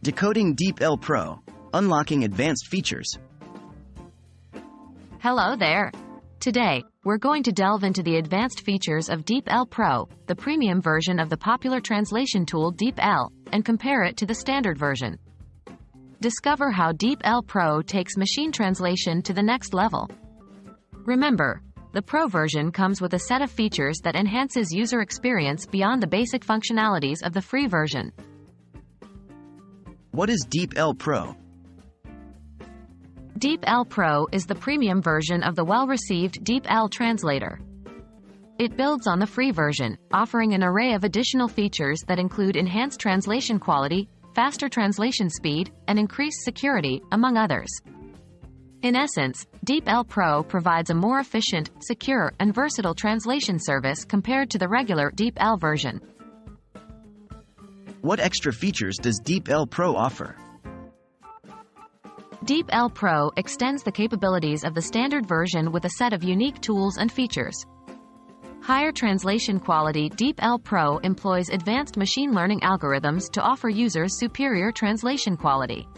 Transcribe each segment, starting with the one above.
Decoding DeepL Pro, unlocking advanced features. Hello there. Today, we're going to delve into the advanced features of DeepL Pro, the premium version of the popular translation tool DeepL, and compare it to the standard version. Discover how DeepL Pro takes machine translation to the next level. Remember, the Pro version comes with a set of features that enhances user experience beyond the basic functionalities of the free version. What is DeepL Pro? DeepL Pro is the premium version of the well-received DeepL translator. It builds on the free version, offering an array of additional features that include enhanced translation quality, faster translation speed, and increased security, among others. In essence, DeepL Pro provides a more efficient, secure, and versatile translation service compared to the regular DeepL version. What extra features does DeepL Pro offer? DeepL Pro extends the capabilities of the standard version with a set of unique tools and features. Higher translation quality DeepL Pro employs advanced machine learning algorithms to offer users superior translation quality.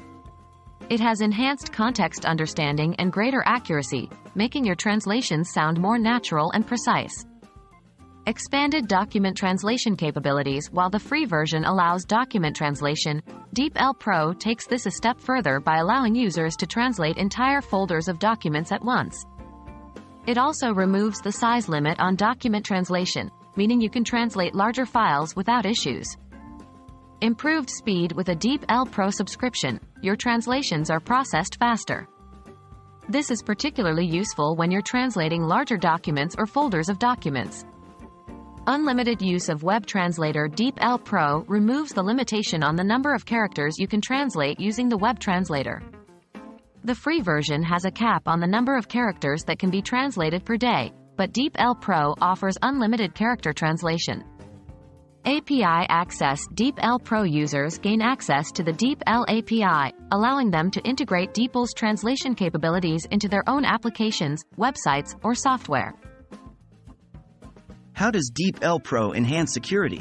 It has enhanced context understanding and greater accuracy, making your translations sound more natural and precise. Expanded document translation capabilities While the free version allows document translation, DeepL Pro takes this a step further by allowing users to translate entire folders of documents at once. It also removes the size limit on document translation, meaning you can translate larger files without issues. Improved speed with a DeepL Pro subscription, your translations are processed faster. This is particularly useful when you're translating larger documents or folders of documents. Unlimited use of Web Translator DeepL Pro removes the limitation on the number of characters you can translate using the web translator. The free version has a cap on the number of characters that can be translated per day, but DeepL Pro offers unlimited character translation. API access DeepL Pro users gain access to the DeepL API, allowing them to integrate DeepL's translation capabilities into their own applications, websites, or software. How does DeepL Pro enhance security?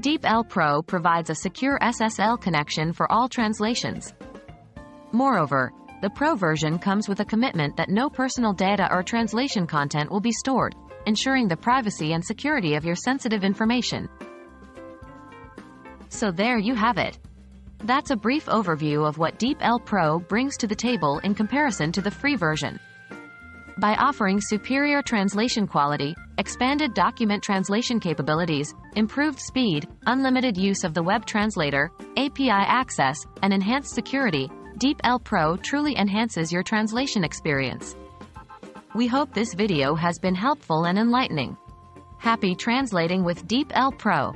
DeepL Pro provides a secure SSL connection for all translations. Moreover, the Pro version comes with a commitment that no personal data or translation content will be stored, ensuring the privacy and security of your sensitive information. So there you have it. That's a brief overview of what DeepL Pro brings to the table in comparison to the free version by offering superior translation quality, expanded document translation capabilities, improved speed, unlimited use of the web translator, API access, and enhanced security, DeepL Pro truly enhances your translation experience. We hope this video has been helpful and enlightening. Happy translating with DeepL Pro!